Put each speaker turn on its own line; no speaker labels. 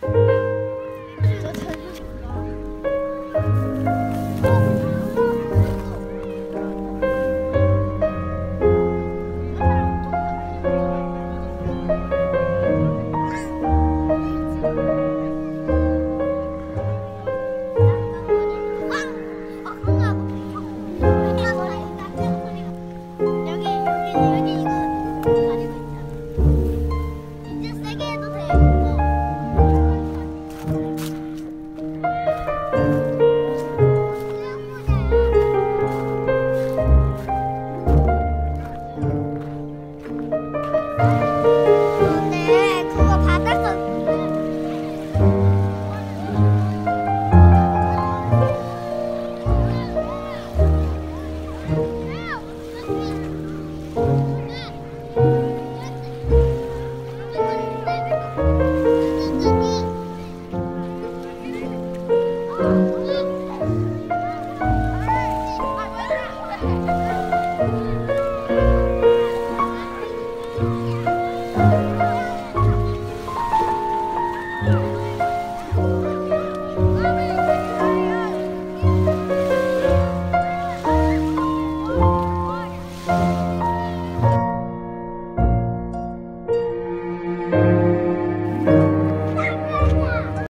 嗯。 아,